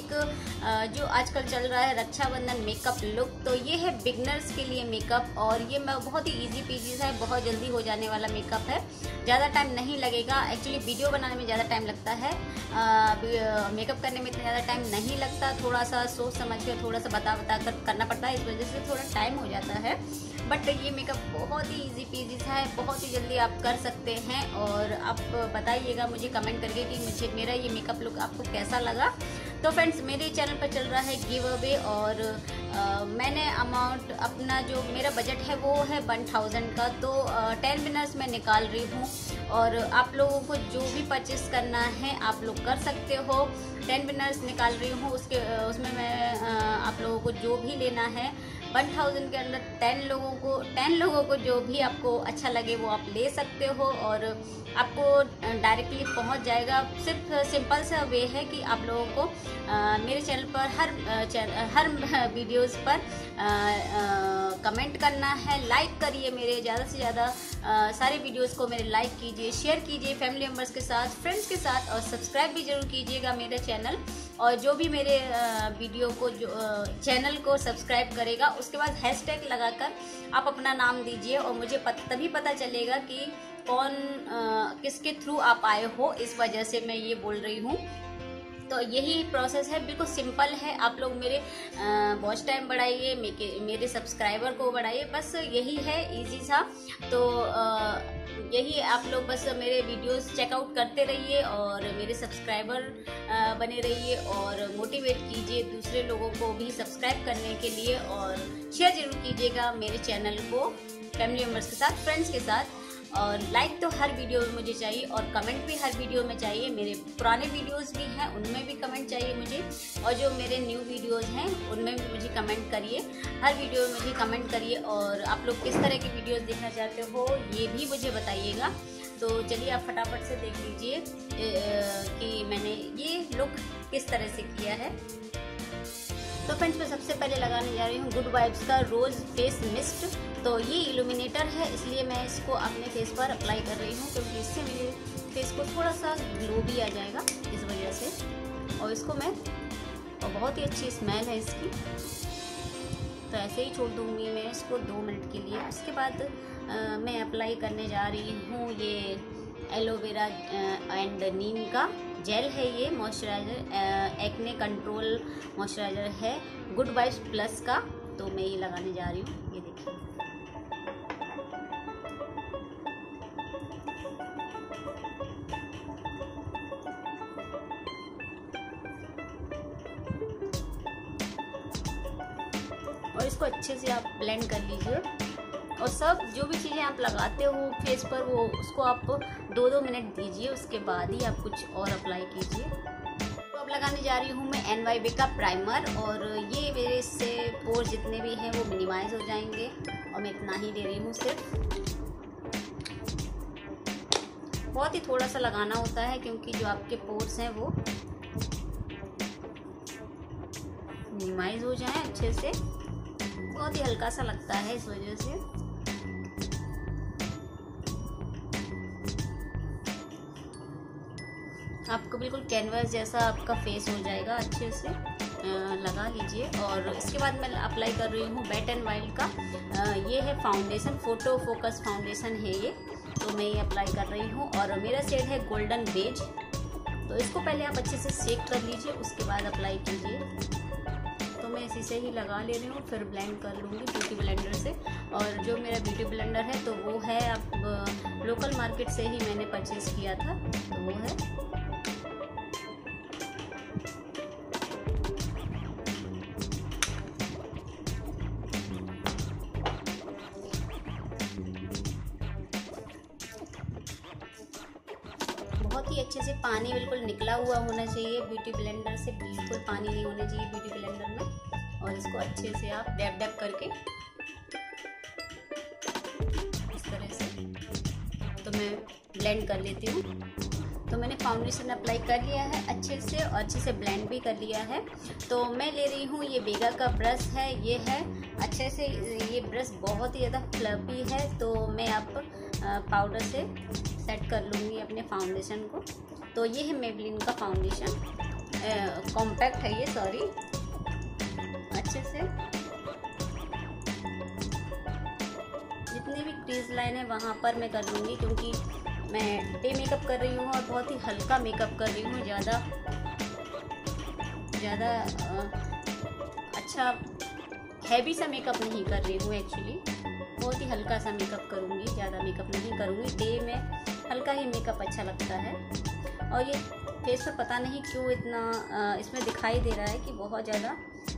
जो आजकल चल रहा है रक्षाबंधन मेकअप लुक तो ये है बिगनर्स के लिए मेकअप और ये बहुत ही इजी पीजीज है, बहुत जल्दी हो जाने वाला मेकअप है। ज़्यादा टाइम नहीं लगेगा एक्चुअली वीडियो बनाने में ज़्यादा टाइम लगता है। मेकअप करने में इतना ज़्यादा टाइम नहीं लगता थोड़ा सा सोच समझ कर थोड़ा सा बता बता कर, करना पड़ता है, इस वजह से थोड़ा टाइम हो जाता है। बट ये मेकअप बहुत ही इजी पीजीज है, बहुत ही जल्दी आप कर सकते हैं और आप बताइएगा मुझे कमेंट करके कि मुझे, मेरा ये मेकअप लुक आपको कैसा लगा। तो फ्रेंड्स मेरे चैनल पर चल रहा है गिव अवे और आ, मैंने अमाउंट अपना जो मेरा बजट है वो है वन थाउज़ेंड का। तो टेन विनर्स मैं निकाल रही हूँ और आप लोगों को जो भी परचेस करना है आप लोग कर सकते हो। टेन विनर्स निकाल रही हूँ उसके उसमें मैं आ, आप लोगों को जो भी लेना है वन थाउज़ेंड के अंदर टेन लोगों को टेन लोगों को जो भी आपको अच्छा लगे वो आप ले सकते हो और आपको डायरेक्टली पहुँच जाएगा। सिर्फ़ सिंपल सा वे है कि आप लोगों को आ, मेरे चैनल पर हर चैनल हर वीडियोस पर आ, आ, कमेंट करना है। लाइक करिए मेरे ज़्यादा से ज़्यादा सारे वीडियोस को मेरे लाइक कीजिए शेयर कीजिए फैमिली मेंबर्स के साथ फ्रेंड्स के साथ और सब्सक्राइब भी ज़रूर कीजिएगा मेरा चैनल और जो भी मेरे वीडियो को जो चैनल को सब्सक्राइब करेगा उसके बाद हैशटैग लगाकर आप अपना नाम दीजिए और मुझे पत, तभी पता चलेगा कि कौन किसके थ्रू आप आए हो इस वजह से मैं ये बोल रही हूँ। तो यही प्रोसेस है बिल्कुल सिंपल है। आप लोग मेरे वॉच टाइम बढ़ाइए मेरे सब्सक्राइबर को बढ़ाइए बस यही है इजी सा। तो आ, यही आप लोग बस मेरे वीडियोस चेकआउट करते रहिए और मेरे सब्सक्राइबर बने रहिए और मोटिवेट कीजिए दूसरे लोगों को भी सब्सक्राइब करने के लिए और शेयर ज़रूर कीजिएगा मेरे चैनल को फैमिली मेंबर्स के साथ फ्रेंड्स के साथ। और लाइक तो हर वीडियो में मुझे चाहिए और कमेंट भी हर वीडियो में चाहिए। मेरे पुराने वीडियोस भी हैं, उनमें भी कमेंट चाहिए मुझे। और जो मेरे न्यू वीडियोस हैं, उनमें भी मुझे कमेंट करिए। हर वीडियो में मुझे कमेंट करिए और आप लोग किस तरह की वीडियोस देखना चाहते हो, ये भी मुझे बताइएगा। तो चलिए आप फटाफट से देख लीजिए कि मैंने ये लुक किस तरह से किया है। तो फ्रेंड्स मैं सबसे पहले लगाने जा रही हूँ गुड वाइब्स का रोज़ फेस मिस्ट तो ये इल्यूमिनेटर है इसलिए मैं इसको अपने फेस पर अप्लाई कर रही हूँ क्योंकि इससे मेरे फेस को थोड़ा सा ग्लो भी आ जाएगा इस वजह से। और इसको मैं और बहुत ही अच्छी स्मेल है इसकी। तो ऐसे ही छोड़ दूँगी मैं इसको दो मिनट के लिए। उसके बाद आ, मैं अप्लाई करने जा रही हूँ ये एलोवेरा एंड नीम का। जेल है ये मॉइस्चराइज़र एक्ने कंट्रोल मॉइस्चराइज़र है गुड वाइब्स प्लस का तो मैं ये लगाने जा रही हूँ, ये देखिए। और इसको अच्छे से आप ब्लेंड कर लीजिए। और सब जो भी चीज़ें आप लगाते हो फेस पर, वो उसको आप दो दो मिनट दीजिए, उसके बाद ही आप कुछ और अप्लाई कीजिए। तो अब लगाने जा रही हूँ मैं एन वाई बी का प्राइमर और ये मेरे इससे पोर जितने भी हैं वो मिनिमाइज हो जाएँगे और मैं इतना ही दे रही हूँ सिर्फ़। बहुत ही थोड़ा सा लगाना होता है क्योंकि जो आपके पोर्स हैं वो मिनिमाइज हो जाए अच्छे से। बहुत ही हल्का सा लगता है इस वजह से। आपको बिल्कुल कैनवास जैसा आपका फेस हो जाएगा, अच्छे से लगा लीजिए। और इसके बाद मैं अप्लाई कर रही हूँ बेट एंड वाइल्ड का। ये है फाउंडेशन फ़ोटो फोकस फाउंडेशन है ये। तो मैं ये अप्लाई कर रही हूँ और मेरा शेड है गोल्डन बेज तो इसको पहले आप अच्छे से सेक कर लीजिए, उसके बाद अप्लाई कीजिए। तो मैं इसी से ही लगा ले रही हूँ, फिर ब्लेंड कर लूँगी ब्यूटी ब्लेंडर से। और जो मेरा ब्यूटी ब्लेंडर है तो वो है आप लोकल मार्केट से ही मैंने परचेज़ किया था। तो वो है। ही अच्छे से पानी बिल्कुल निकला हुआ होना चाहिए। ब्यूटी ब्लेंडर से बिल्कुल पानी नहीं होना चाहिए ब्यूटी ब्लेंडर में। और इसको अच्छे से आप डैप डैप करके इस तरह से। तो मैं ब्लेंड कर लेती हूँ। तो मैंने फाउंडेशन अप्लाई कर लिया है अच्छे से और अच्छे से ब्लेंड भी कर लिया है। तो मैं ले रही हूँ, ये बेगा का ब्रश है, ये है। अच्छे से ये ब्रश बहुत ही ज़्यादा फ्लपी है। तो मैं आप पाउडर से सेट कर लूँगी अपने फाउंडेशन को। तो ये है मेबलिन का फाउंडेशन कॉम्पैक्ट है ये सॉरी अच्छे से। जितनी भी क्रीज लाइन है, वहाँ पर मैं कर लूँगी, क्योंकि मैं डे मेकअप कर रही हूँ और बहुत ही हल्का मेकअप कर रही हूँ, ज़्यादा ज़्यादा अच्छा हैवी सा मेकअप नहीं कर रही हूँ एक्चुअली बहुत ही हल्का सा मेकअप करूँगी, ज़्यादा मेकअप नहीं करूँगी। डे में हल्का ही मेकअप अच्छा लगता है। और ये फेस पर पता नहीं क्यों इतना इसमें दिखाई दे रहा है कि बहुत ज़्यादा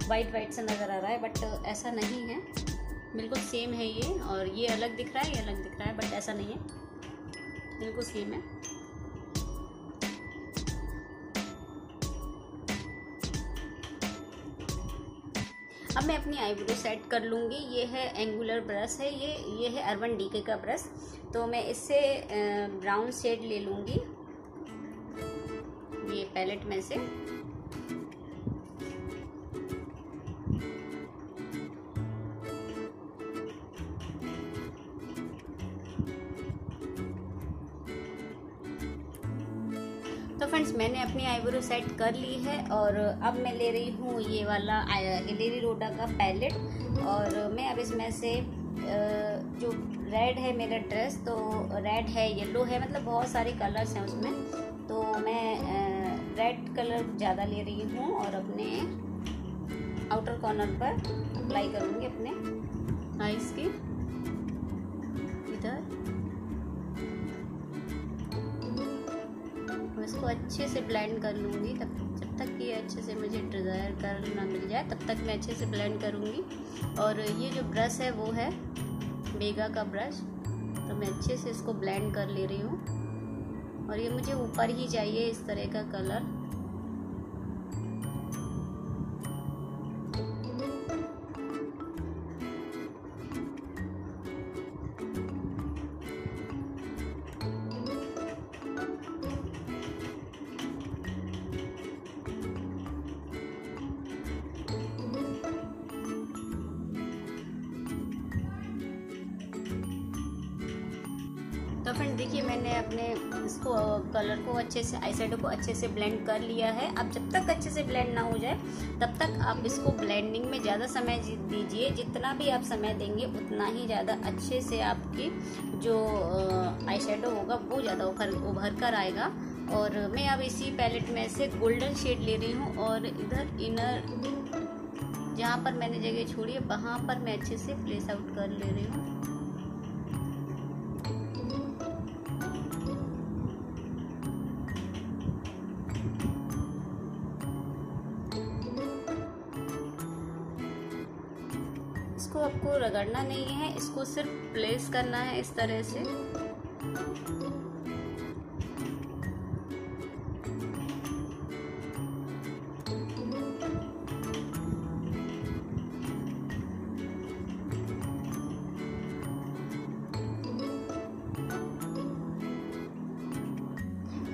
वाइट वाइट सा नज़र आ रहा है बट ऐसा नहीं है। बिल्कुल सेम है ये, और ये अलग दिख रहा है, ये अलग दिख रहा है बट ऐसा नहीं है। बिल्कुल सेम है। अब मैं अपनी आईब्रो सेट कर लूँगी। ये है एंगुलर ब्रश है ये ये है अर्बन डीके का ब्रश। तो मैं इससे ब्राउन शेड ले लूँगी। ये पैलेट में से। फ्रेंड्स मैंने अपनी आईब्रो सेट कर ली है और अब मैं ले रही हूँ ये वाला हिलेरी रोडा का पैलेट और मैं अब इसमें से जो रेड है मेरा ड्रेस तो रेड है येलो है मतलब बहुत सारे कलर्स हैं उसमें। तो मैं रेड कलर ज़्यादा ले रही हूँ और अपने आउटर कॉर्नर पर अप्लाई करूँगी अपने आइस की। इसको अच्छे से ब्लेंड कर लूँगी। तब जब तक ये अच्छे से मुझे डिज़ायर कर ना मिल जाए, तब तक मैं अच्छे से ब्लेंड करूँगी। और ये जो ब्रश है, वो है बेगा का ब्रश तो मैं अच्छे से इसको ब्लेंड कर ले रही हूँ। और ये मुझे ऊपर ही चाहिए इस तरह का कलर तो फ्रेंड देखिए, मैंने अपने इसको कलर को अच्छे से आई को अच्छे से ब्लेंड कर लिया है। अब जब तक अच्छे से ब्लेंड ना हो जाए, तब तक आप इसको ब्लेंडिंग में ज़्यादा समय दीजिए। जितना भी आप समय देंगे, उतना ही ज़्यादा अच्छे से आपकी जो आई होगा, वो ज़्यादा उभर उभर कर आएगा। और मैं अब इसी पैलेट में से गोल्डन शेड ले रही हूँ और इधर इनर जहाँ पर मैंने जगह छोड़ी है, वहाँ पर मैं अच्छे से प्लेस आउट कर ले रही हूँ। इसको आपको रगड़ना नहीं है, इसको सिर्फ़ प्लेस करना है इस तरह से।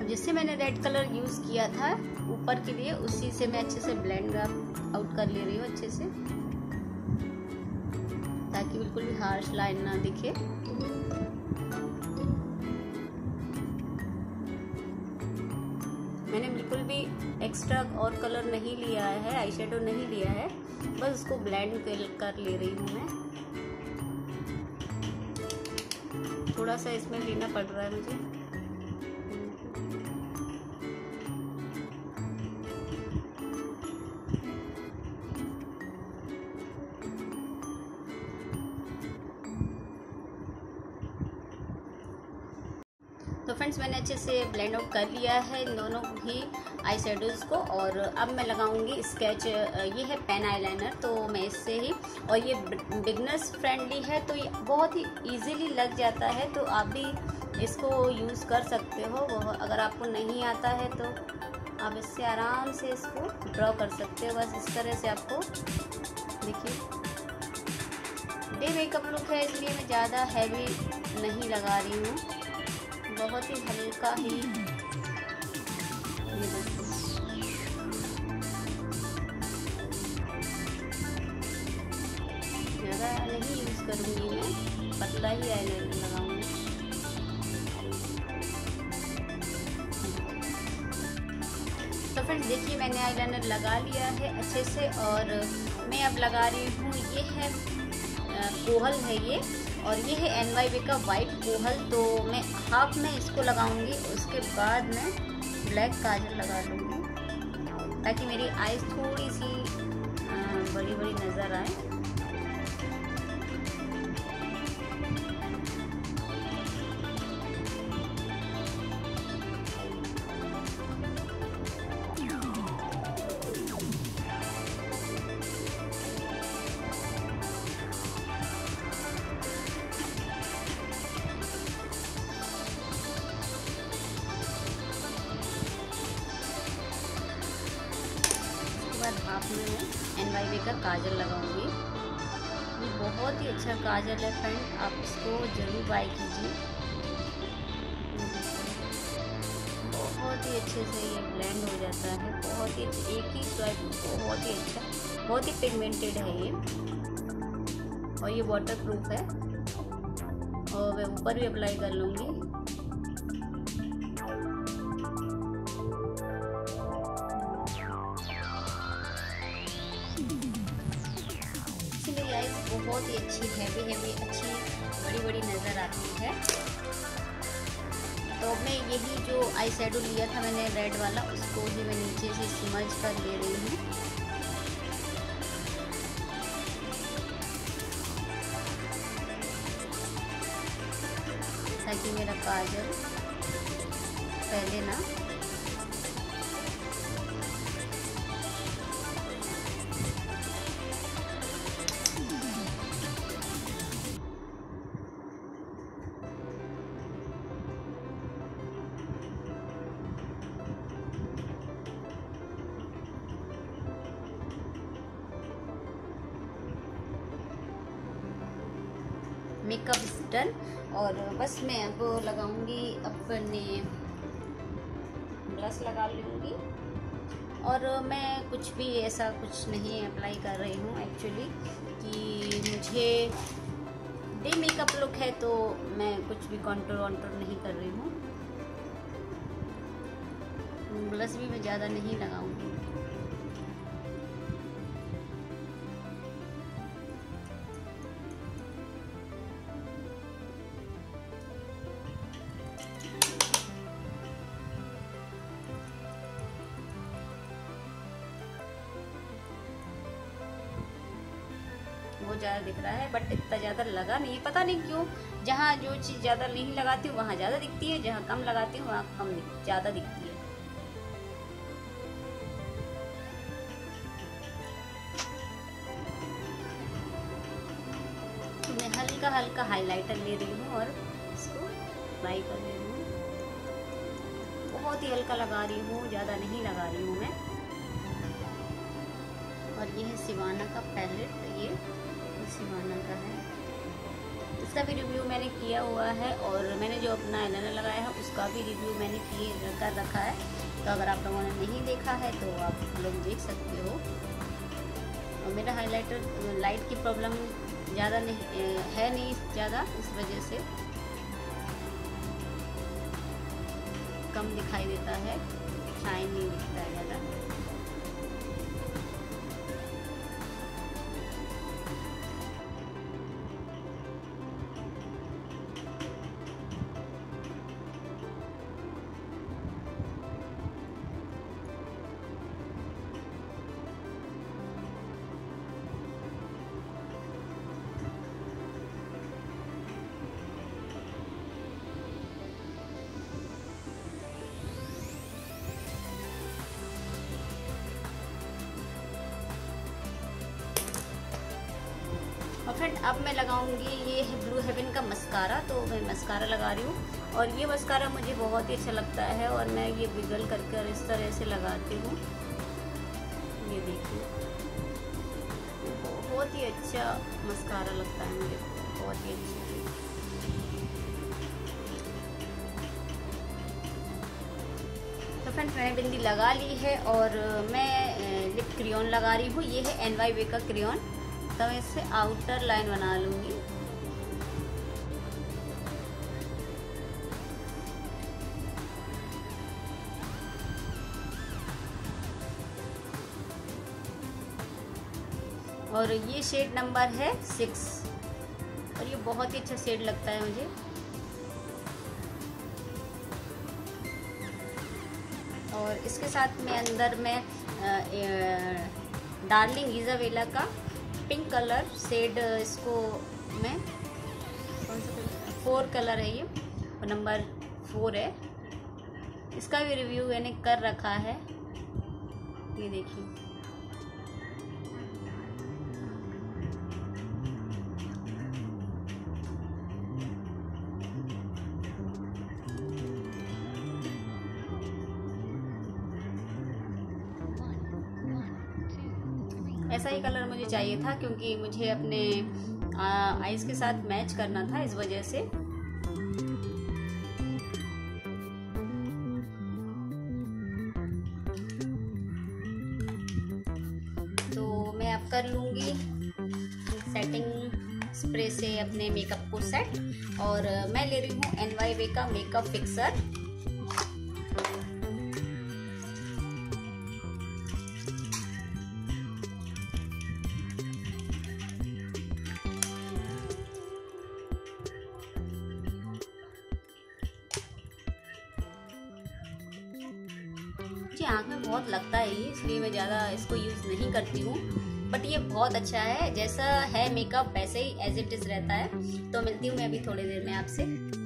जिससे मैंने रेड कलर यूज़ किया था, ऊपर के लिए, उसी से मैं अच्छे से ब्लेंड आउट कर ले रही हूँ अच्छे से। ताकि बिल्कुल भी हार्श लाइन ना दिखे। मैंने बिल्कुल भी एक्स्ट्रा और कलर नहीं लिया है आई नहीं लिया है, बस उसको ब्लेंड कर ले रही हूँ मैं। थोड़ा सा इसमें लेना पड़ रहा है मुझे। फ्रेंड्स मैंने अच्छे से ब्लेंड आउट कर लिया है दोनों ही आई शेडोज़ को और अब मैं लगाऊँगी स्केच ये है पेन आईलाइनर तो मैं इससे ही, और ये बिगनर्स फ्रेंडली है तो ये बहुत ही इजीली लग जाता है तो आप भी इसको यूज़ कर सकते हो वो अगर आपको नहीं आता है तो आप इससे आराम से इसको ड्रॉ कर सकते हो, बस इस तरह से आपको देखिए। डे मेकअप लुक है, इसलिए मैं ज़्यादा हैवी नहीं लगा रही हूँ। बहुत ही हल्का ही। ज़्यादा नहीं यूज़ करूँगी मैं, पतला ही आईलाइनर लगाऊँगी। तो फ्रेंड्स देखिए, मैंने आई आईलाइनर लगा लिया है अच्छे से और मैं अब लगा रही हूँ, ये है कोहल है ये। और ये है एन वाई का वाइट कोहल तो मैं हाफ़ में इसको लगाऊँगी, उसके बाद मैं ब्लैक काजल लगा लूँगी। ताकि मेरी आइज़ थोड़ी सी बड़ी बड़ी नज़र आए। काजल लगाऊँगी। ये बहुत ही अच्छा काजल है फ्रेंड आप इसको ज़रूर बाई कीजिए। बहुत ही अच्छे से ये ब्लेंड हो जाता है, बहुत ही एक ही स्वाइप बहुत ही अच्छा बहुत ही पिगमेंटेड है ये। और ये वाटर प्रूफ है। और मैं ऊपर भी अप्लाई कर लूँगी। आई शेडो लिया था मैंने रेड वाला, उसको ही मैं नीचे से समझ कर ले रही हूँ। ताकि मेरा काजल, पहले ना मेकअप डन और बस मैं अब लगाऊँगी अपने ब्लश लगा लूँगी। और मैं कुछ भी ऐसा कुछ नहीं अप्लाई कर रही हूँ एक्चुअली कि मुझे डे मेकअप लुक है तो मैं कुछ भी कॉन्टोर वॉन्टोर नहीं कर रही हूँ। ब्लश भी मैं ज़्यादा नहीं लगाऊँगी। बहुत ज़्यादा दिख रहा है बट इतना ज़्यादा लगा नहीं। है पता नहीं क्यों, जहाँ जो चीज़ ज़्यादा नहीं लगाती हूँ, वहाँ ज़्यादा दिखती है, जहाँ कम लगाती हूँ, वहाँ कम ज़्यादा दिखती है। मैं हल्का हल्का हाइलाइटर ले रही हूँ और इसको अप्लाई कर रही हूँ। बहुत ही हल्का लगा रही हूँ, ज़्यादा नहीं लगा रही हूँ मैं। और ये है सिवाना का पैलेट ये इसका भी रिव्यू मैंने किया हुआ है और मैंने जो अपना आईलाइनर लगाया है, उसका भी रिव्यू मैंने किए, कर रखा है। तो अगर आप लोगों ने नहीं देखा है तो आप लोग देख सकते हो। और मेरा हाइलाइटर लाइट की प्रॉब्लम ज़्यादा नहीं है नहीं ज़्यादा, इस वजह से कम दिखाई देता है शाइन नहीं दिखता है ज़्यादा। फ्रेंड अब मैं लगाऊँगी ये है ब्लू हेवन का मस्कारा तो मैं मस्कारा लगा रही हूँ। और ये मस्कारा मुझे बहुत ही अच्छा लगता है और मैं ये बिगल करके और इस तरह से लगाती हूँ। ये देखिए। बहुत ही अच्छा मस्कारा लगता है मुझे। बहुत ही अच्छा। तो फ्रेंड मैंने बिंदी लगा ली है और मैं लिप क्रियोन लगा रही हूँ। ये है एन वाई वे का क्रियोन तो मैं इससे आउटर लाइन बना लूँगी। और ये शेड नंबर है सिक्स और ये बहुत ही अच्छा शेड लगता है मुझे। और इसके साथ में अंदर में डार्लिंग इजावेला का पिंक कलर सेड इसको मैं कौन सा फोर कलर है ये। और नंबर फोर है। इसका भी रिव्यू मैंने कर रखा है। ये देखिए। ऐसा ही कलर मुझे चाहिए था क्योंकि मुझे अपने आइस के साथ मैच करना था इस वजह से। तो मैं अब कर लूँगी सेटिंग स्प्रे से अपने मेकअप को सेट और मैं ले रही हूँ एन वाई वे का मेकअप फिक्सर आँख में बहुत लगता है ये, इसलिए मैं ज़्यादा इसको यूज़ नहीं करती हूँ। बट ये बहुत अच्छा है, जैसा है मेकअप वैसे ही एज इट इज़ रहता है। तो मिलती हूँ मैं अभी थोड़ी देर में आपसे।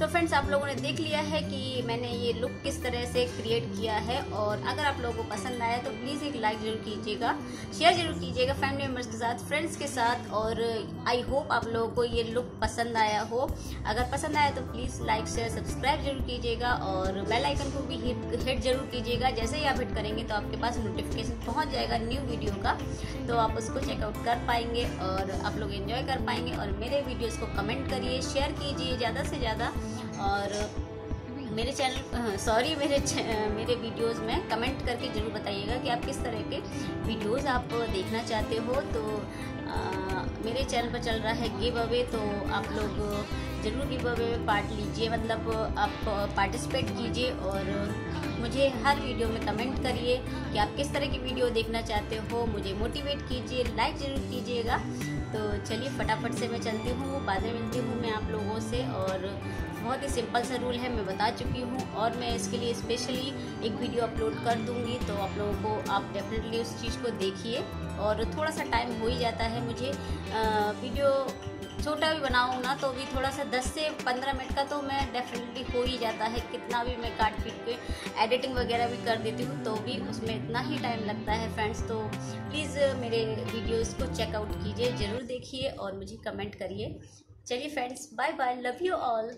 तो फ्रेंड्स आप लोगों ने देख लिया है कि मैंने ये लुक किस तरह से क्रिएट किया है और अगर आप लोगों को पसंद आया तो प्लीज़ एक लाइक ज़रूर कीजिएगा शेयर ज़रूर कीजिएगा फैमिली मेंबर्स के साथ फ्रेंड्स के साथ और आई होप आप लोगों को ये लुक पसंद आया हो। अगर पसंद आया तो प्लीज़ लाइक शेयर सब्सक्राइब ज़रूर कीजिएगा और बेल आइकन को भी हिट हिट ज़रूर कीजिएगा। जैसे ही आप हिट करेंगे तो आपके पास नोटिफिकेशन पहुँच जाएगा न्यू वीडियो का तो आप उसको चेकआउट कर पाएँगे और आप लोग इन्जॉय कर पाएँगे और मेरे वीडियोज़ को कमेंट करिए शेयर कीजिए ज़्यादा से ज़्यादा। और मेरे चैनल सॉरी मेरे मेरे वीडियोस में कमेंट करके ज़रूर बताइएगा कि आप किस तरह के वीडियोस आप देखना चाहते हो। तो आ, मेरे चैनल पर चल रहा है गिव अवे तो आप लोग ज़रूर गिव अवे में पार्ट लीजिए मतलब आप पार्टिसिपेट कीजिए और मुझे हर वीडियो में कमेंट करिए कि आप किस तरह की वीडियो देखना चाहते हो। मुझे मोटिवेट कीजिए लाइक ज़रूर कीजिएगा। तो चलिए फटाफट से मैं चलती हूँ बाद में मिलती हूँ मैं आप लोगों से और बहुत ही सिंपल सा रूल है मैं बता चुकी हूँ और मैं इसके लिए स्पेशली एक वीडियो अपलोड कर दूँगी। तो आप लोगों को आप डेफिनेटली उस चीज़ को देखिए और थोड़ा सा टाइम हो ही जाता है मुझे। आ, वीडियो छोटा भी बनाऊँ ना तो भी थोड़ा सा 10 से 15 मिनट का तो मैं डेफिनेटली हो ही जाता है। कितना भी मैं काट पीट के एडिटिंग वगैरह भी कर देती हूँ तो भी उसमें इतना ही टाइम लगता है फ्रेंड्स तो प्लीज़ मेरे वीडियोज़ को चेकआउट कीजिए, ज़रूर देखिए और मुझे कमेंट करिए। चलिए friends bye bye love you all